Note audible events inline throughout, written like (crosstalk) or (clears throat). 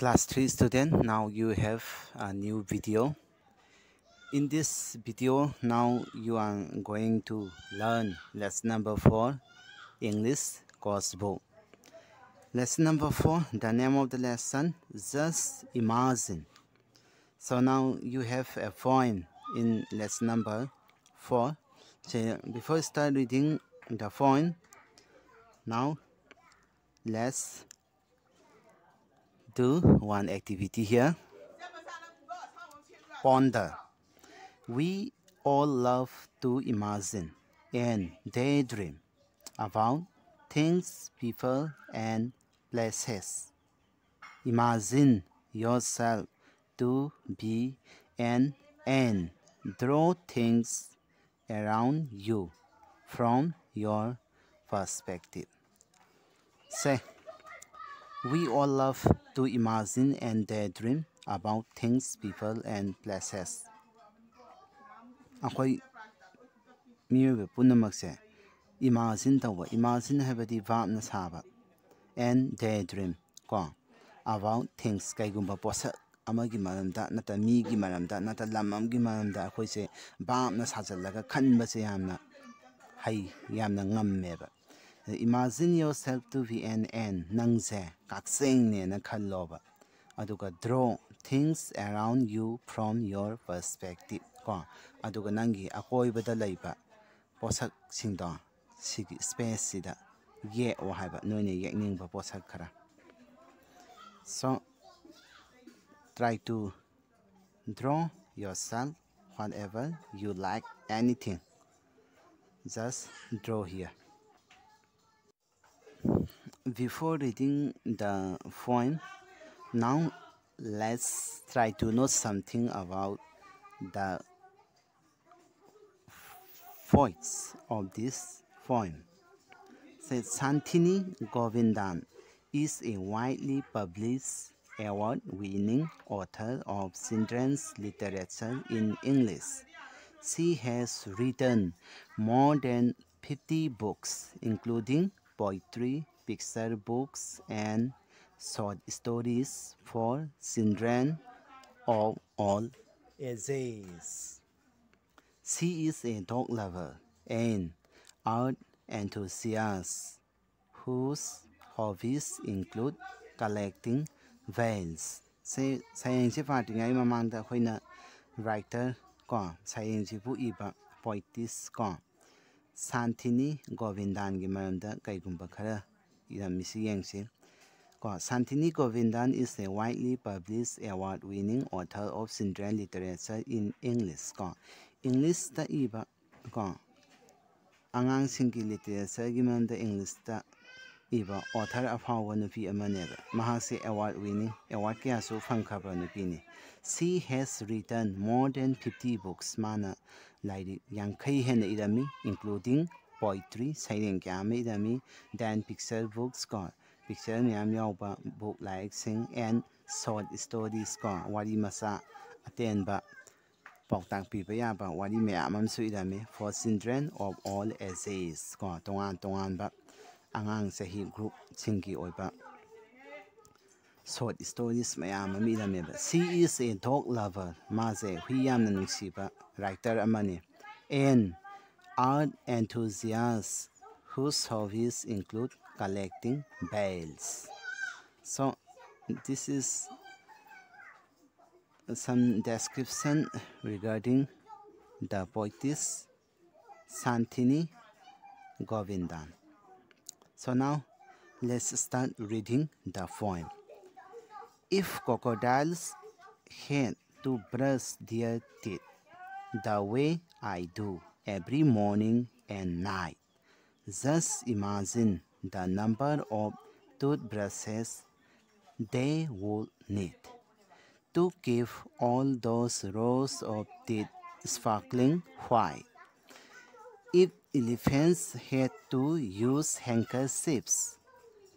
class 3 student now you have a new video. In this video now you are going to learn lesson number 4 english course book lesson number 4 the name of the lesson just imagine. So now you have a poem in lesson number 4 so before start reading the poem now let's one activity here. Ponder. We all love to imagine and daydream about things, people, and places. Imagine yourself to be an ant. Draw things around you from your perspective. Say, We all love to imagine and daydream about things, people, and places. Akhoi miwe punamak se imagine tawa imagine habadi vam na saba and daydream ko about things. Kai gumba posa amagi maramda nata mi gi maramda nata lamam gi maramda akhoi se vam na sajalaga khanba se yamna hai yamna ngamme ba. imagine yourself to be an ant nang se kakseng ne na khallo ba aduga draw things around you from your perspective. Ko aduga nangi akoi bada laiba posak sing da sigi space sida. Ye wa ha ba no ne ye ning ba posak khara. So try to draw yourself whatever you like anything. Just draw here. Before reading the poem, now let's try to know something about the voice of this poem. Says Shanthini Govindan is a widely published award-winning author of children's literature in English. She has written more than 50 books, including poetry, picture books and short stories for children of all ages. She is a dog lover and art enthusiast whose hobbies include collecting veils. Say saying si parting ay mamanda ko na writer ko saying si po iba poetist ko. Shanthini Govindan gi maramda kaygumba khara Misiyense. Shanthini Govindan is a widely published award-winning author of children's literature in English. English the iba ko angang singi literature given the English the iba author a fawa nupi amane ba mahasi award winning award kya so phankha she has written more than 50 books mana like yankai hen irami including poetry सैरें क्यामी दमी then picture books को picture मैम यौब book like and short stories को वारी मचा अतें पाउताक पीब याब वारी मैम इरामी for children of all ages को तोान तोान आगांग सही ग्रुप सिंगी short stories mayam ami lame ba she is a dog lover ma ze hui yam na nungsi ba writer amani and are enthusiasts whose hobbies include collecting bells. So this is some description regarding the poetess Shanthini Govindan. So now let's start reading the poem. If crocodiles had to brush their teeth the way I do, every morning and night, just imagine the number of toothbrushes they would need to keep all those rows of teeth sparkling white. If elephants had to use handkerchiefs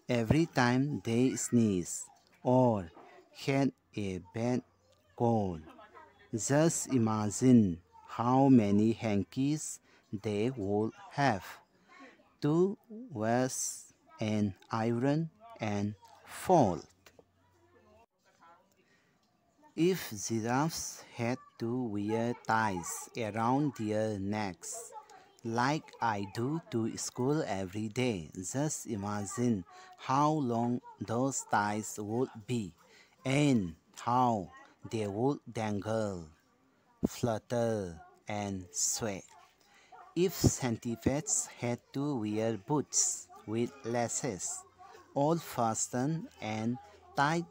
every time they sneeze or had a bad cold, just imagine how many hankies they would have to wash and iron and fold. If giraffes had to wear ties around their necks, like I do to school every day, just imagine how long those ties would be and how they would dangle, flutter, and sway. If centipedes had to wear boots with laces, all fastened and tied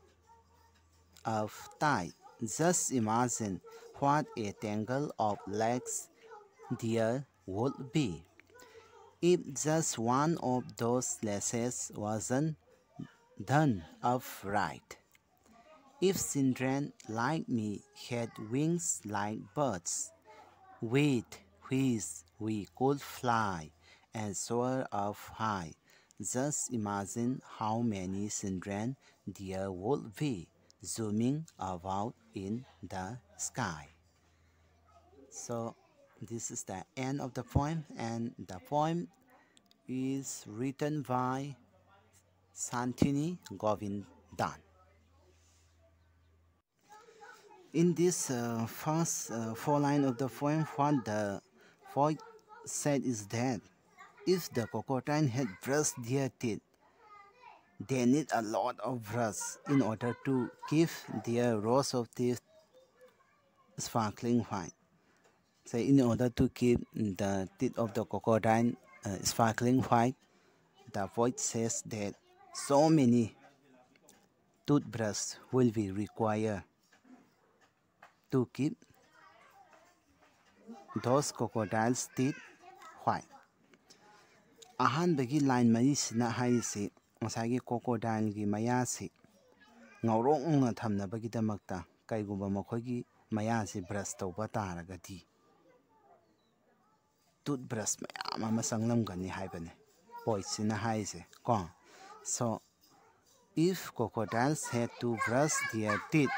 of tight, just imagine what a tangle of legs there would be. If just one of those laces wasn't done up right. If children like me had wings like birds, with which we could fly and soar up high, just imagine how many children there would be zooming about in the sky. So this is the end of the poem and the poem is written by Shanthini Govindan. In this uh, first uh, four line of the poem, what the poet said is that if the crocodile had brushed their teeth, they need a lot of brush in order to keep their rows of teeth sparkling white. So in order to keep the teeth of the crocodile uh, sparkling white, the poet says that so many toothbrushes will be required to keep those crocodiles teeth white. ꯑꯍꯥꯟꯕꯒꯤ line ꯃꯔꯤꯁꯤꯅ ꯍꯥꯏꯔꯤꯁꯤ ꯉꯁꯥꯏꯒꯤ ꯀꯣꯀꯣꯗꯥꯏꯜꯒꯤ ꯃꯌꯥꯁꯤ ꯉꯧꯔꯣꯛꯅ ꯊꯝꯅꯕꯒꯤꯗꯃꯛꯇ ꯀꯩꯒꯨꯝꯕ ꯃꯈꯣꯏꯒꯤ ꯃꯌꯥꯁꯤ brush ꯇꯧꯕ ꯇꯥꯔꯒꯗꯤ ꯇꯨꯠ brush ꯃꯌꯥꯝ ꯑꯃ ꯆꯪꯂꯝꯒꯅꯤ ꯍꯥꯏꯕꯅꯤ ꯄꯣꯏꯠꯁꯤꯅ ꯍꯥꯏꯔꯤꯁꯦ ꯀꯣ ꯁꯣ if crocodiles had to brush their teeth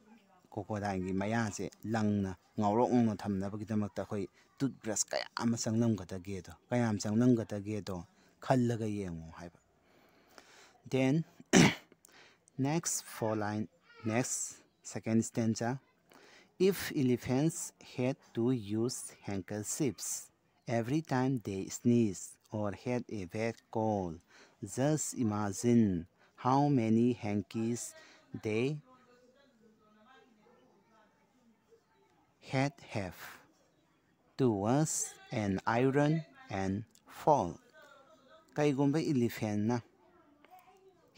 고고다기 마야세 랑나 ngaurong no thamna ba kidamak ta khoi toothbrush kaya am sangnam ga da ge do kaya am sangnam ga da ge do khal laga ye ngo hai ba then (coughs) next four line next second stanza. If elephants had to use handkerchiefs every time they sneeze or had a bad cold just imagine how many hankies they had have. Towards an iron and fall. Kaigumba elephant na.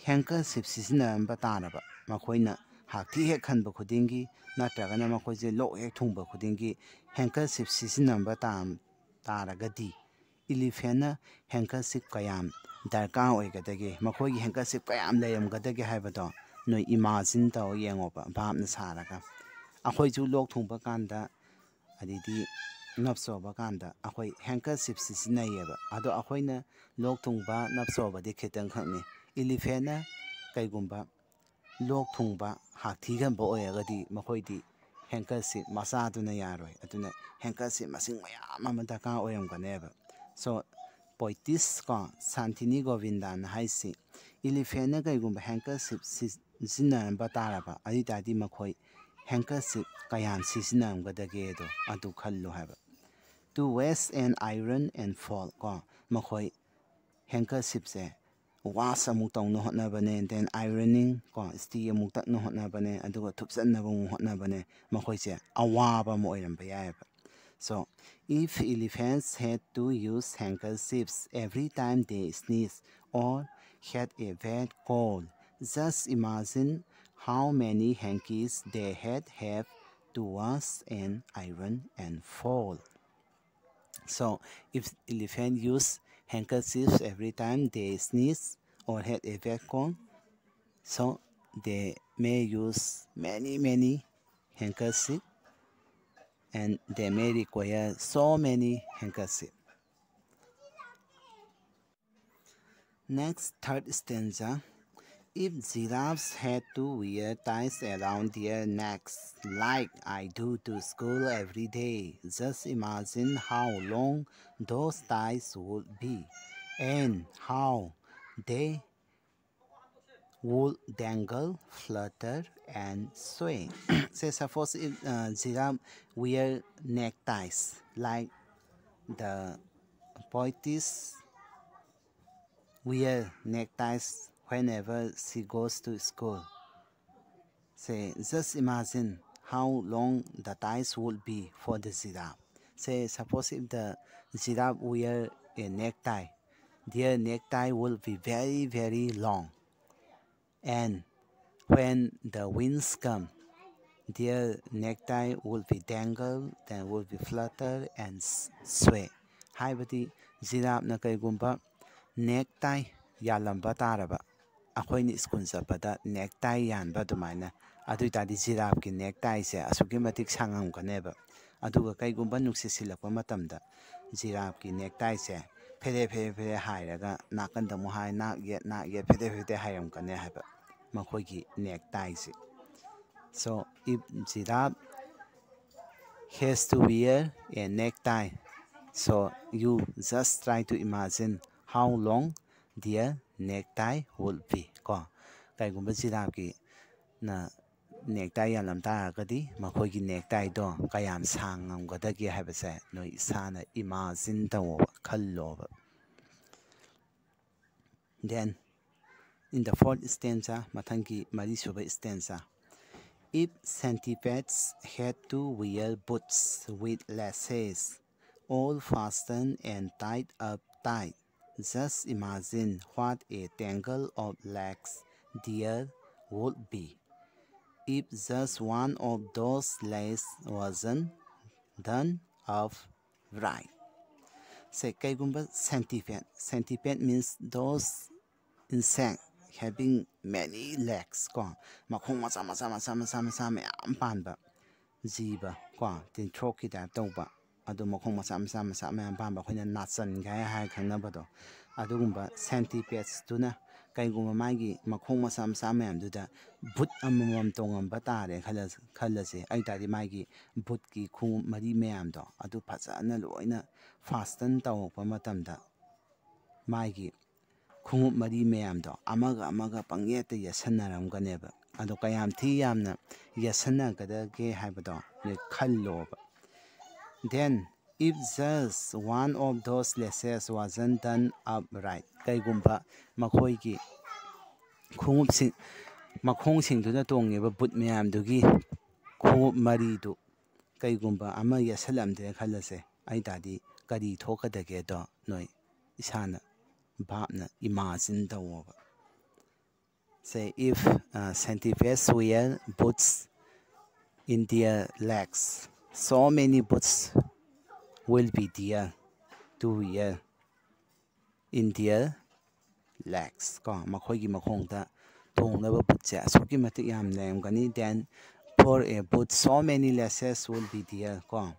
Hanka sipsisi na mba taraba. Makoy na hakti hek khanba khudingi na traga na makoy je lo hek thungba khudingi hanka sipsisi na mba tam taraga di. Elephant na hanka sip kayam. Darkaan oigadagi. Makoy gi hanka sip kayam layam gadagi haibado. Noi imagine tao yengo pa. Bhaamna saraga. अखोजु लोक थुंब कांदा अदीदी नपसोब कांदा अखोय hanker SIP सिसिनायब अदो अखोयना लोक थुंब नपसोब दे खेतंग खने इलिफेना कैगुंबा लोक थुंब हाथी गन बोयगदी मखोयदी हैंकर सिप मसादुना यारोय अदुना हैंकर सिप मसिंग मयाम म दका ओयम गनेब सो पैंतीस का शांतिनी गोविंदान हाइसी इलिफेना कैगुंबा हैंकर सिप सिजिनान बतारबा अदी तादी मखोय handkerchief kayam sisinam ga da ge do adu khallo ha ba to waste and iron and fall ko ma khoi handkerchief se wa sa mu tong no hna ba ne then ironing ko sti mu ta no hna ba ne adu thup san na ba mu hna ba ne ma khoi se awa ba mo iram ba ya ba. So if elephants had to use handkerchiefs every time they sneeze or had a bad cold just imagine how many hankies they had have to wash and iron and fold. So, if elephants use handkerchiefs every time they sneeze or had a cold, so they may use many many handkerchiefs and they may require so many handkerchiefs. Next, third stanza. If giraffes had to wear ties around their necks, like I do to school every day, just imagine how long those ties would be and how they would dangle, flutter, and sway. (clears throat) so suppose if uh, giraffe wear neckties like the poetess wear neckties whenever she goes to school. Say, just imagine how long the ties would be for the giraffe. Say, suppose if the giraffe wear a necktie, their necktie will be very, very long. And when the winds come, their necktie will be dangled, then will be fluttered and sway. ꯍꯥꯏꯕꯗꯤ ꯖꯤꯔꯥꯞꯅ ꯀꯩꯒꯨꯝꯕ ꯅꯦꯛꯇꯥꯏ ꯌꯥꯜꯂꯝꯕ ꯇꯥꯔꯕ ꯑꯩꯈꯣꯏꯅ school ꯆꯠꯄꯗ ꯅꯦꯛꯇꯥꯏ ꯌꯥꯟꯕ ꯑꯗꯨꯃꯥꯏꯅ ꯑꯗꯨ ꯑꯣꯏꯇꯥꯔꯗꯤ ꯖꯤꯔꯥꯞꯀꯤ ꯅꯦꯛꯇꯥꯏꯁꯦ ꯑꯁꯨꯛꯀꯤ ꯃꯇꯤꯛ ꯁꯥꯡꯉꯝꯒꯅꯦꯕ ꯑꯗꯨꯒ ꯀꯩꯒꯨꯝꯕ ꯅꯨꯡꯁꯤꯠ ꯁꯤꯜꯂꯛꯄ ꯃꯇꯝꯗ ꯖꯤꯔꯥꯞꯀꯤ ꯅꯦꯛꯇꯥꯏꯁꯦ ꯐꯦꯔꯦ ꯐꯦꯔꯦ ꯐꯦꯔꯦ ꯍꯥꯏꯔꯒ ꯅꯥꯀꯟꯗ ꯑꯃꯨꯛ ꯍꯥꯏ ꯅꯥꯛ ꯌꯦꯠ ꯅꯥꯛ ꯌꯦꯠ ꯐꯦꯔꯦ ꯐꯦꯔꯦ ꯍꯥꯏꯔꯝꯒꯅꯤ ꯍꯥꯏꯕ ꯃꯈꯣꯏꯒꯤ ꯅꯦꯛꯇꯥꯏꯁꯦ so if giraffe has to wear a necktie so you just try to imagine how long their neck tie be ko kaigumba sida ki na neck tie yam lam di ma khoi gi neck do ka yam sang ngam ga da gi ha ba sa no sa na imagine ta wo khallo ba then in the fourth stanza matangi mari suba stanza if centipedes had to wear boots with laces all fastened and tied up tight just imagine what a tangle of legs there would be. If just one of those legs wasn't done of right. Sekai centipede. Centipede means those insects having many legs. Ko makhong masama sama sama sama sama ampan ba. Jiba ko tin troki da tong ba. ꯑꯗꯨ ꯃꯈꯣꯡ ꯃꯆꯥ ꯃꯆꯥ ꯃꯆꯥ ꯃꯌꯥꯝ ꯄꯥꯟꯕ ꯑꯩꯈꯣꯏꯅ ꯅꯥꯆꯟꯒꯥꯏ ꯍꯥꯏꯔ ꯈꯪꯅꯕꯗꯣ ꯑꯗꯨꯒꯨꯝꯕ ꯁꯦꯟꯇꯤꯄꯦꯠꯁꯇꯨꯅ ꯀꯩꯒꯨꯝꯕ ꯃꯥꯒꯤ ꯃꯈꯣꯡ ꯃꯆꯥ ꯃꯆꯥ ꯃꯌꯥꯝꯗꯨꯗ ꯕꯨꯠ ꯑꯃꯃꯝ ꯇꯣꯡꯉꯝꯕ ꯇꯥꯔꯦ ꯈꯜꯂꯁꯦ ꯑꯗꯨ ꯇꯥꯔꯗꯤ ꯃꯥꯒꯤ ꯕꯨꯠꯀꯤ ꯈꯣꯡꯎꯞ ꯃꯔꯤ ꯃꯌꯥꯝꯗꯣ ꯑꯗꯨ ꯐꯖꯅ ꯂꯣꯏꯅ ꯐꯥꯁꯇꯟ ꯇꯧꯔꯛꯄ ꯃꯇꯝꯗ ꯃꯥꯒꯤ ꯈꯣꯡꯎꯞ ꯃꯔꯤ ꯃꯌꯥꯝꯗꯣ ꯑꯃꯒ ꯑꯃꯒ ꯄꯪꯌꯦꯠꯇ ꯌꯦꯠꯁꯟꯅꯔꯝꯒꯅꯦꯕ ꯑꯗꯣ ꯀꯌꯥꯝ ꯊꯤ ꯌꯥꯝꯅ ꯌꯦꯠꯁꯟꯅꯒꯗꯒꯦ ꯍꯥꯏꯕꯗꯣ ꯅꯣꯏ ꯈꯜꯂꯣꯕ then if just one of those laces wasn't done upright ꯀꯩꯒꯨꯝꯕ ꯃꯈꯣꯏꯒꯤ ꯈꯣꯡꯎꯞꯁꯤꯡ ꯃꯈꯣꯡꯁꯤꯡꯗꯨꯅ ꯇꯣꯡꯉꯤꯕ ꯕꯨꯠ ꯃꯌꯥꯝꯗꯨꯒꯤ ꯈꯣꯡꯎꯞ ꯃꯔꯤꯗꯨ ꯀꯩꯒꯨꯝꯕ ꯑꯃ ꯌꯦꯠꯁꯜꯂꯝꯗ꯭ꯔꯦ ꯈꯜꯂꯁꯦ ꯑꯩ ꯇꯥꯔꯗꯤ ꯀꯔꯤ ꯊꯣꯛꯀꯗꯒꯦꯗꯣ ꯅꯣꯏ ꯏꯁꯥꯅ ꯚꯥꯞꯅ ꯏꯃꯥꯖꯤꯟ ꯇꯧꯋꯣꯕ say if uh, centipedes wear boots in their legs so many books will be there to here in their legs. Ko ma khoi gi ma khong ta tong na ba put cha so ki ma ti yam nem ga ni. Then for a both so many lessons will be there. Ko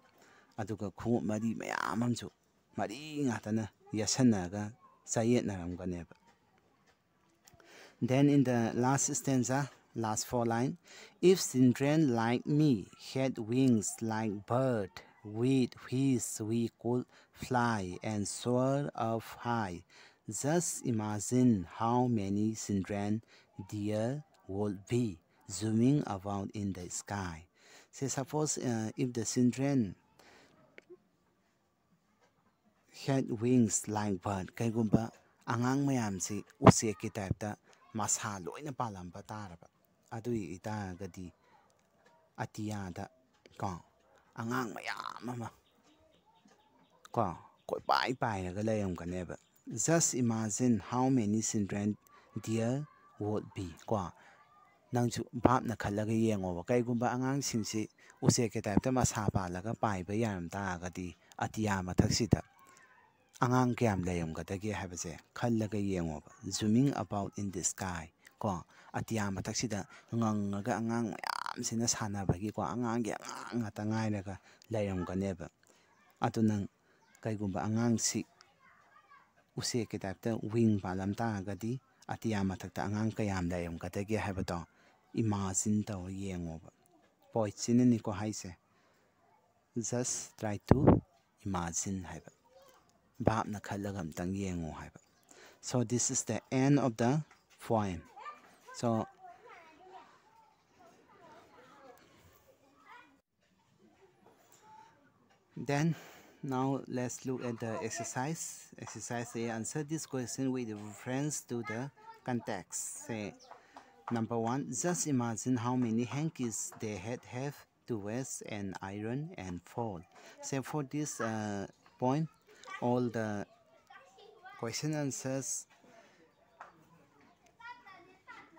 adu ka khu ma di ma yam am chu ma di nga ta na. Ya san na ga. Sa ye na ram ga ne ba. Then in the last stanza Last four line. If children like me had wings like bird, with which we could fly and soar up high, just imagine how many children there would be zooming about in the sky. Say suppose uh, if the children had wings like bird, kaigumba angang mayam si usia ki ta masa loina palamba taraba. adui ita gadi atia da ko angang mayam ama ko koi pai pai ga layam ka neba just imagine how many children there would be ko nang chu bap na khalla ga yengo ba kai gumba angang sing si use ke type ta ma sa pa la ga pai ba yam ta ga di atia ma thak si da angang kyam layam ga da ge ha ba se khalla ga yengo ba zooming about in the sky ko atia matak sida ngang ga ngang yam sina sana ba gi kwa ngang ge nga ta ngai na ka layam ka ne ba atunang kai gumba ngang si use ke tak ta wing ba lam ta ga di atia matak ta ngang ka yam layam ka ta ge ha ba to imagine ta o ye ngo ba poi sin ni ko hai se just try to imagine hai ba bap na khala gam tang ye ngo hai ba so this is the end of the poem so then now let's look at the exercise. Exercise A answer this question with reference to the context. Say number one just imagine how many hankies they had have to wash and iron and fold. Say for this uh, point all the question answers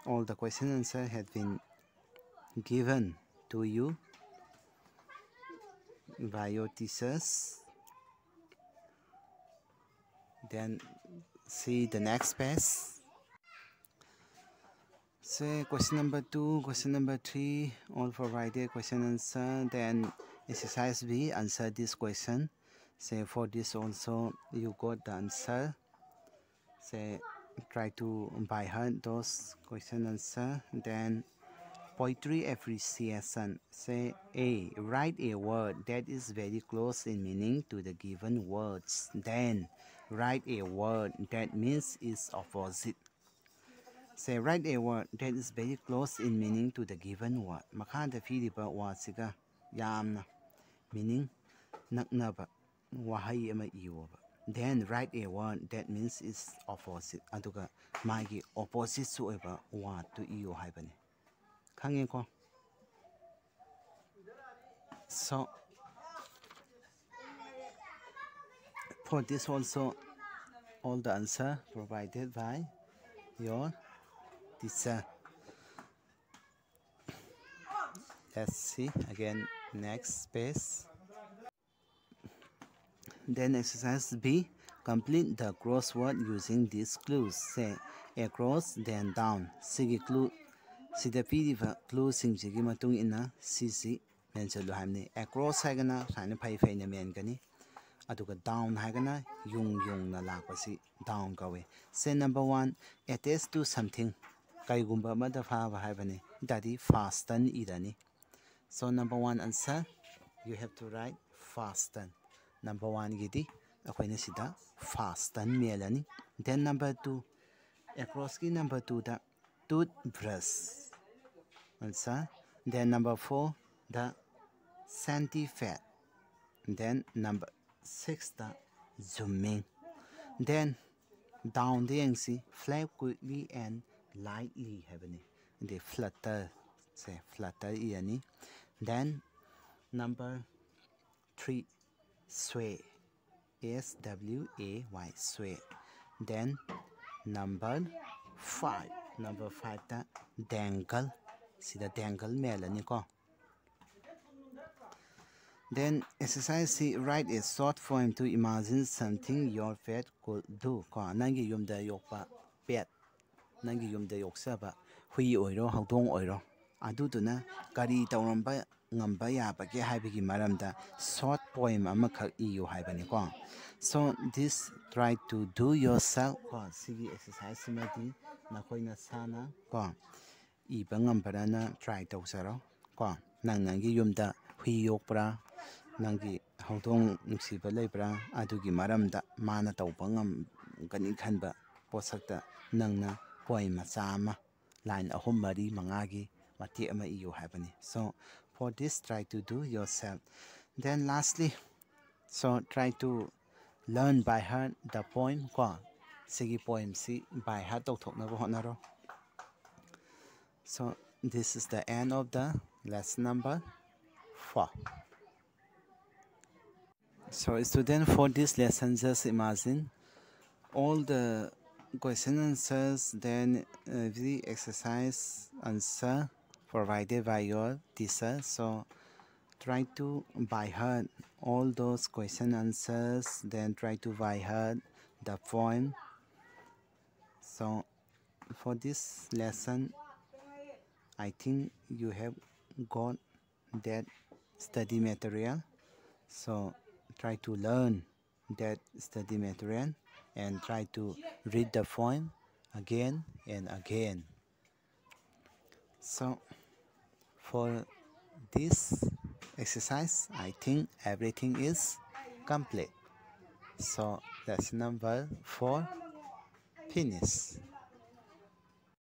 all the question answer had been given to you by your teachers. Then see the next page so question number two question number three all provided question answer. Then exercise b answer this question. Say for this also you got the answer. Say try to by heart those question answer then poetry appreciation say a write a word that is very close in meaning to the given words. Then write a word that means its opposite. Say write a word that is very close in meaning to the given word. Makhada phiriba wasiga yamna meaning naknaba wahai ama iwoba then write a word that means its opposite. aduga magi opposite su oiba word to iyo haibani khangeko so for this also all the answer provided by your teacher. Let's see again next page then exercise B complete the crossword using these clues. Say across then down. Sigi clue sida piriba clue singsigi matung ina sisi mensalu haimni across haigana saina phai phai na menkani aduga down haigana yung yung na lakpasi down kawe say number 1 attach to something. Kaigumba amada phaba haibani. Dadi fasten idani. So number 1 answer you have to write fasten number 1 gidi akhoi sida fasten melani then number 2 across ki number 2 da toothbrush. Answer then number 4 the fat. then number 6 the zooming then down the see flap quickly and lightly heavily they flutter say sway S W A Y sway then number 5 number 5 ta dangle. Sida dangle melani ko then exercise C write a short poem to imagine something your pet could do. Ko nangi yumda yokpa pet. Nangi yumda yoksaba. Hui oiro hawdong oiro. Aduduna kari tawramba ngamba yabage haibagi maramda short poem iyo haibani ko so this try to do yourself ko sigi exercise madi nakoina sana ko iba ngambarana try tawsaro ko nang nangi yumda hui yokpra nangi hawdong nungsiba leibra adugi maramda mana tawba ngam gani nangna poem macha ama line ahum mari mati ama iyo haibani so for this try to do yourself. Then lastly so try to learn by heart the poem ko sigi poem si by heart honaro so this is the end of the lesson number 4 so student for this lesson just imagine all the question answers then uh, every exercise answer provided by your teacher. So try to by heart all those question answers then try to by heart the poem. So for this lesson i think you have got that study material. So try to learn that study material and try to read the poem again and again. So for this exercise I think everything is complete. So that's number four finish